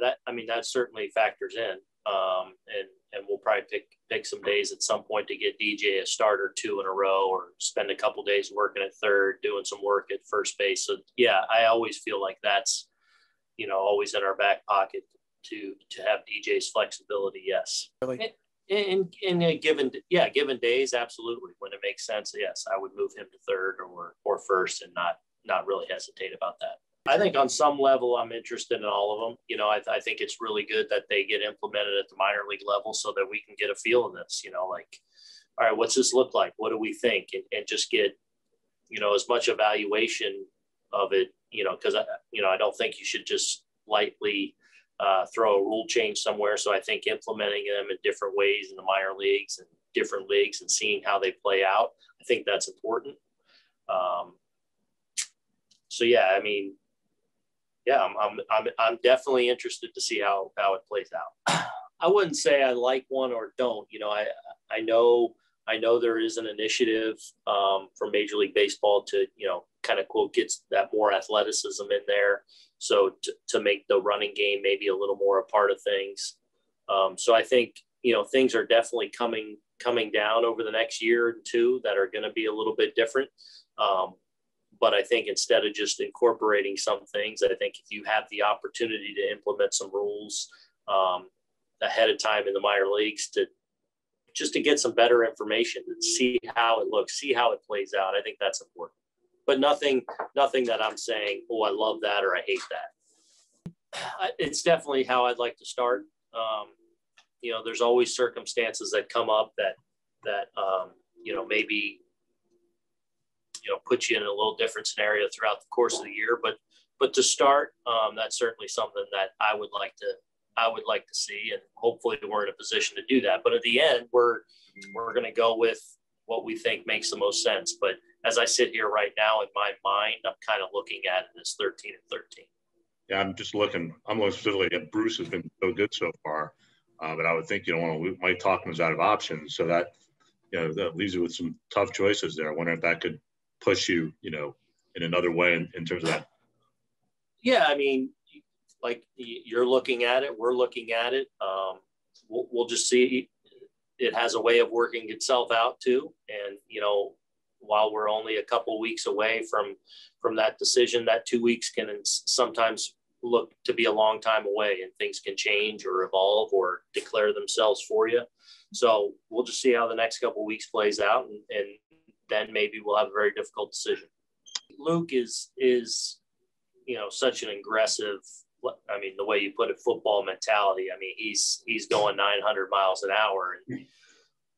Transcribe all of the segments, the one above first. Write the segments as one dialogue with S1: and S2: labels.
S1: that I mean that certainly factors in, um, and and we'll probably pick pick some days at some point to get DJ a start or two in a row, or spend a couple days working at third, doing some work at first base. So yeah, I always feel like that's you know always in our back pocket to to have DJ's flexibility. Yes. Really. In, in a given yeah given days absolutely when it makes sense yes i would move him to third or or first and not not really hesitate about that I think on some level, I'm interested in all of them. You know, I, I, think it's really good that they get implemented at the minor league level so that we can get a feel of this. You know, like, all right, what's this look like? What do we think? And, and just get, you know, as much evaluation of it. You know, because I, you know, I don't think you should just lightly uh, throw a rule change somewhere. So I think implementing them in different ways in the minor leagues and different leagues and seeing how they play out, I think that's important. Um, so yeah, I mean, yeah, I'm, I'm, I'm, I'm definitely interested to see how, how it plays out. I wouldn't say I like one or don't, you know, I, I know, I know there is an initiative um, for Major League Baseball to, you know, kind of quote gets that more athleticism in there. So to, to make the running game maybe a little more a part of things. Um, so I think, you know, things are definitely coming, coming down over the next year or two that are going to be a little bit different. Um, but I think instead of just incorporating some things, I think if you have the opportunity to implement some rules um, ahead of time in the minor leagues to just to get some better information and see how it looks, see how it plays out, I think that's important. But nothing, nothing that I'm saying, oh, I love that or I hate that. It's definitely how I'd like to start. Um, you know, there's always circumstances that come up that that um, you know maybe you know put you in a little different scenario throughout the course of the year. But but to start, um, that's certainly something that I would like to I would like to see, and hopefully we're in a position to do that. But at the end, we're we're going to go with what we think makes the most sense. But as I sit here right now in my mind, I'm kind of looking at it as 13 and 13.
S2: Yeah, I'm just looking. I'm looking specifically at Bruce has been so good so far, uh, but I would think you Mike Tauchman is out of options, so that you know that leaves you with some tough choices there. I wonder if that could push you, you know, in another way in, in terms of that?
S1: Yeah, I mean, like you're looking at it, we're looking at it. Um, we'll, we'll just see. It has a way of working itself out too, and you know, while we're only a couple weeks away from from that decision, that two weeks can sometimes look to be a long time away, and things can change or evolve or declare themselves for you. So we'll just see how the next couple weeks plays out, and, and then maybe we'll have a very difficult decision. Luke is is you know such an aggressive. I mean, the way you put it, football mentality. I mean, he's he's going 900 miles an hour, and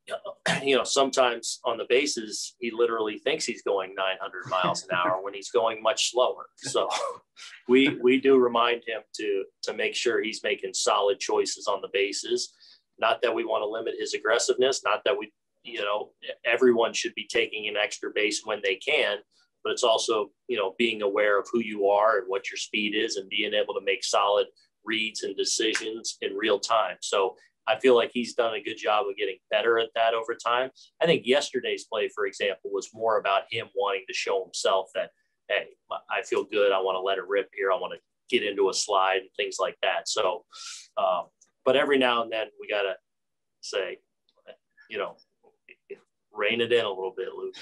S1: you know sometimes on the bases he literally thinks he's going 900 miles an hour when he's going much slower. So we we do remind him to to make sure he's making solid choices on the bases. Not that we want to limit his aggressiveness, not that we you know, everyone should be taking an extra base when they can, but it's also, you know, being aware of who you are and what your speed is and being able to make solid reads and decisions in real time. So I feel like he's done a good job of getting better at that over time. I think yesterday's play, for example, was more about him wanting to show himself that, hey, I feel good. I want to let it rip here. I want to get into a slide and things like that. So, um, but every now and then we got to say, you know, rein it in a little bit, Luke.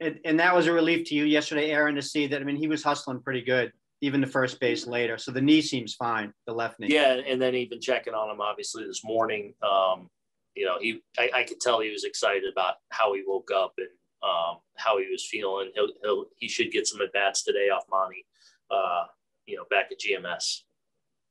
S3: And, and that was a relief to you yesterday, Aaron, to see that. I mean, he was hustling pretty good, even the first base later. So the knee seems fine, the left knee.
S1: Yeah, and then even checking on him, obviously this morning. Um, you know, he I, I could tell he was excited about how he woke up and um, how he was feeling. He'll, he'll he should get some at bats today off Monty. Uh, you know, back at GMS.